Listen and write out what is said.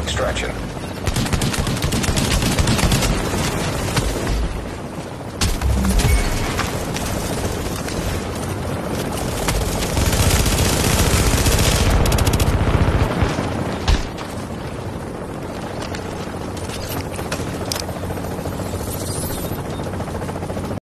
extraction.